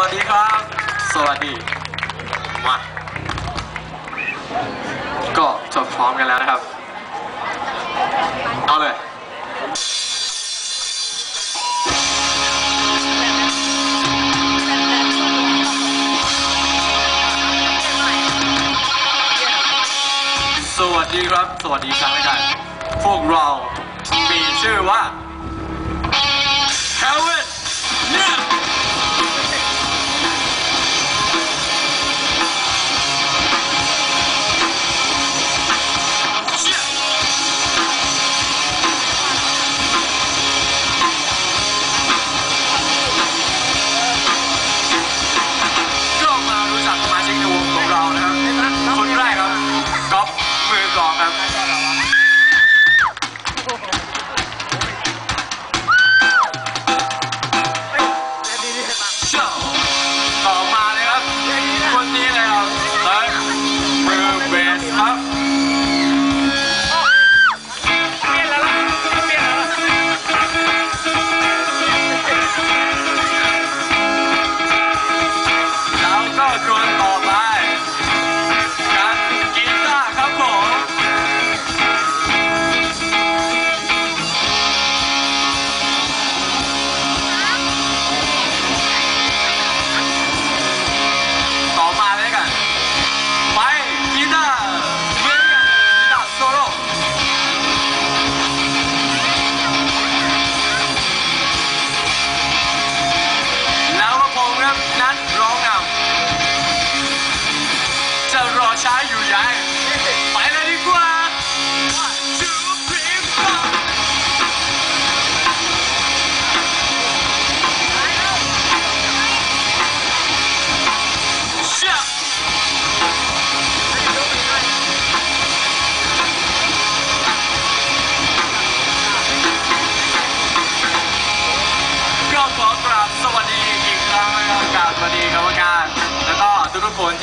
วัสดีครับ สวัสดี มาก็จบพร้อมกันแล้วนะครับ เอาเลยสวัสดีครับ สวัสดีครั้งแรกกัน พวกเรา มีชื่อว่า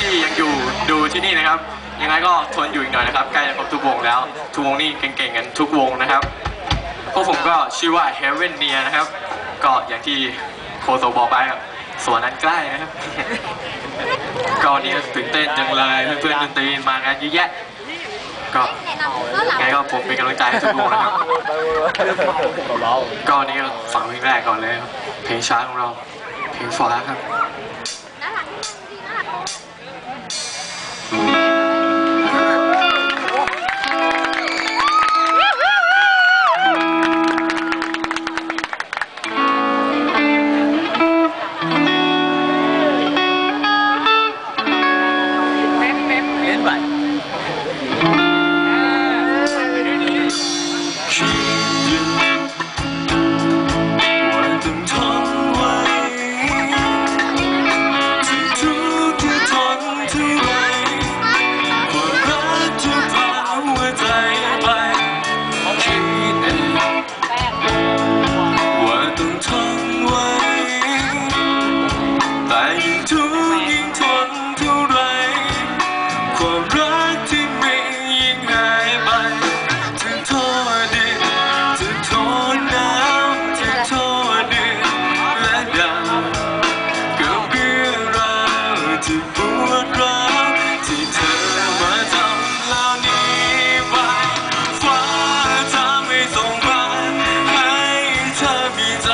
ทุกๆคนที่ยังอยู่ดูที่นี่นะครับ ยังไงก็ทนอยู่อีกหน่อยนะครับใกล้จะครบทุกวงแล้วทุกวงนี่เก่งๆกันทุกวงนะครับพวกผมก็ชื่อว่า Heaven Near นะครับ ก็อย่างที่โคโซบอกไปครับสวนนั้นใกล้นะครับก็วันนี้ก็ตื่นเต้นจังเลยเพื่อนๆดนตรีมางานเยอะแยะก็ยังไงก็ผมเป็นกำลังใจให้ทุกวงนะครับก็วันนี้ก็ฟังเพลงแรกก่อนเลยครับเพลงช้าของเราเพลงฟ้าครับ means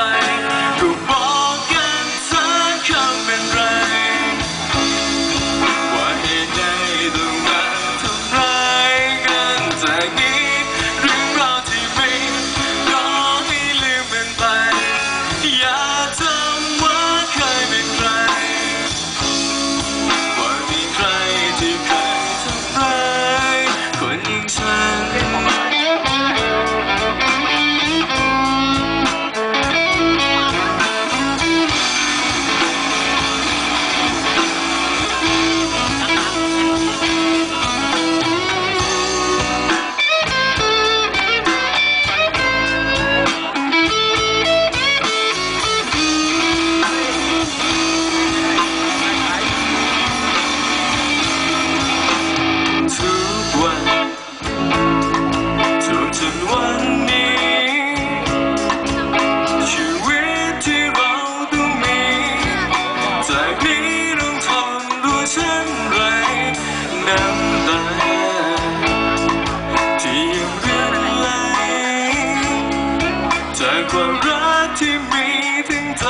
ความรักที่มีถึงใจ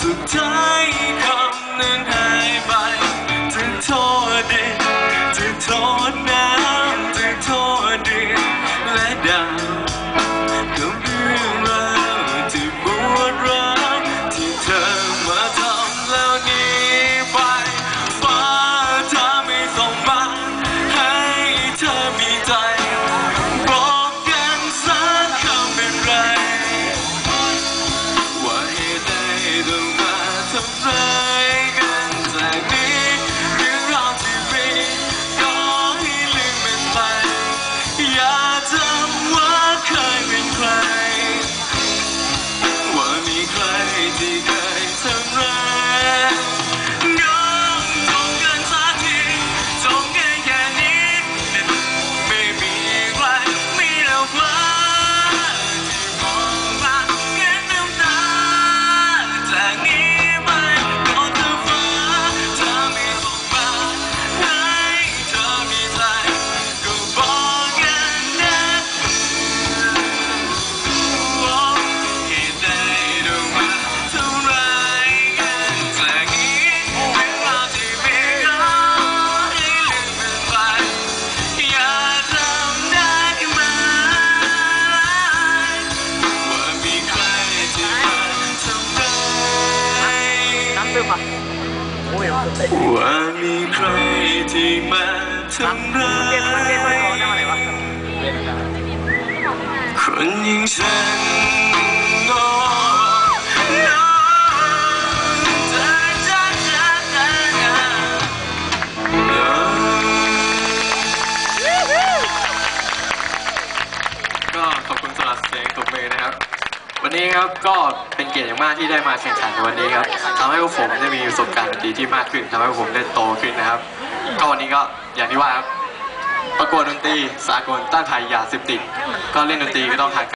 สุดท้ายคำนั้นหายไปจะโทษดิจะโทษนะ ว่ามีใครที่มาทำร้าเย็นมันเย็นมันร้อนได้มาไหนยวะคนอย่างฉัน วันนี้ครับก็เป็นเกียรติอย่างมากที่ได้มาแข่งขันในวันนี้ครับทำให้พวกผมได้มีประสบการณ์ดนตรีที่มากขึ้นทำให้พวกผมได้โตขึ้นนะครับ ก็วันนี้ก็อย่างที่ว่าครับประกวดดนตรีสากลต้านภัยยาเสพติดก็เล่นดนตรีก็ต้องทาน